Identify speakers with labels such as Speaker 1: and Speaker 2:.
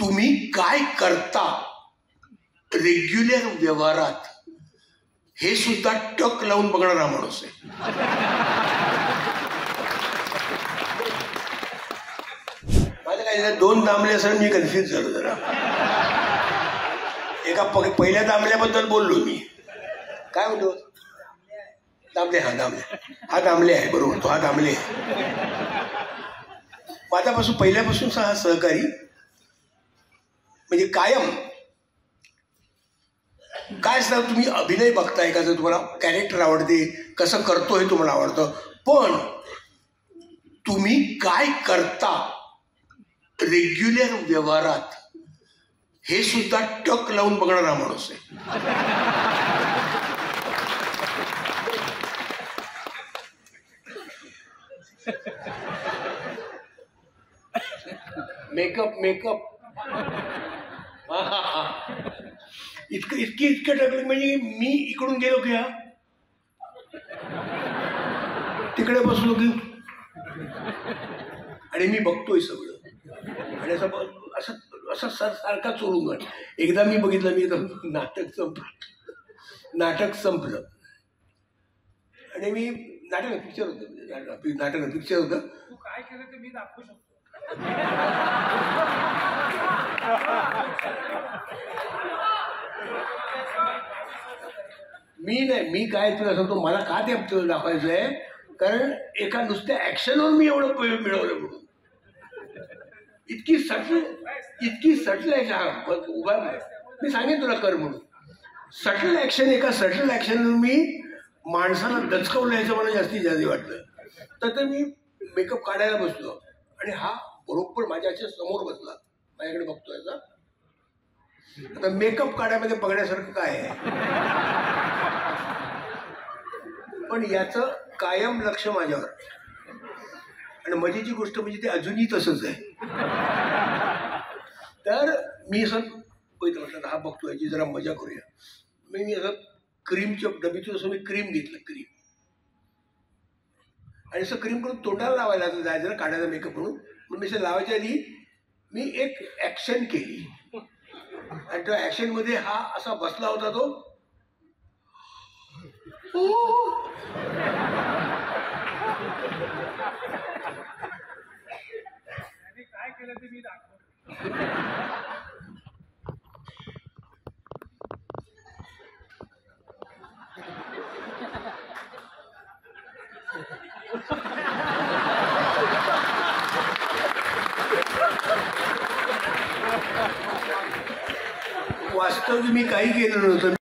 Speaker 1: तुम्ही काय करता? रेग्युलर व्यवहारात. हे सुद्धा टक लावून बघणारा माणूस आहे. माझं काय दोन दामले असं मी कन्फ्युज झालो जरा. एका प- पहिल्या दामल्याबद्दल बोललो मी. काय म्हणतो दामले हा दामले हा दामले आहे बरोबर तो हा दामले आहे. माझ्यापासून पहिल्यापासून हा सहकारी म्हणजे कायम. काय असणार तुम्ही अभिनय बघताय का? जर तुम्हाला कॅरेक्टर आवडते कसं करतो हे तुम्हाला आवडतं. पण तुम्ही काय करता रेग्युलर व्यवहारात हे सुद्धा टक लावून बघणारा माणूस आहे. मेकअप मेकअप इतकं इतकी इतकं टाकलं म्हणजे मी इकडून गेलो की हा? तिकडे बसलो की? आणि मी बघतोय सगळं. आणि असं असं असं सारखा चोरून गण एकदा मी बघितलं मी तर नाटक संपलं. नाटक संपलं. आणि मी नाटक पिक्चर होतं. नाटक पिक्चर होतं.
Speaker 2: काय केलं ते मी दाखवू शकतो.
Speaker 1: मी नाही मी काय तुला सांगतो मला का ते तुला दाखवायचं आहे कारण एका नुसत्या ॲक्शनवर मी एवढं पैसे मिळवलं म्हणून. इतकी सटल इतकी सटल आहे उभा मी सांगेन तुला कर म्हणून. सटल ॲक्शन एका सटल ॲक्शनवर मी माणसाला दचकवलं याचं मला जास्तीत जास्त वाटलं तर ते मी मेकअप काढायला बसलो. आणि हा बरोबर माझ्याच्या समोर बसला. माझ्याकडे बघतोय का आता मेकअप काढ्यामध्ये बघण्यासारखं काय आहे? पण याचं कायम लक्ष माझ्यावर. आणि मजेची गोष्ट म्हणजे ते अजूनही तसंच आहे. तर मी असं पहिलं म्हटलं हा बघतो याची जरा मजा करूया. मी मी असं क्रीमच्या डबीतून असं मी क्रीम घेतलं क्रीम आणि असं क्रीम करून तोंडाला लावायला जायचं ना काढायचा मेकअप म्हणून. म्हणून मी असं लावायच्या आधी मी एक ऍक्शन केली. आणि त्या ऍक्शनमध्ये हा असा बसला होता तो.
Speaker 2: काय केलं ते मी दाखवतो
Speaker 1: वास्तव मी काही केलं नव्हतं.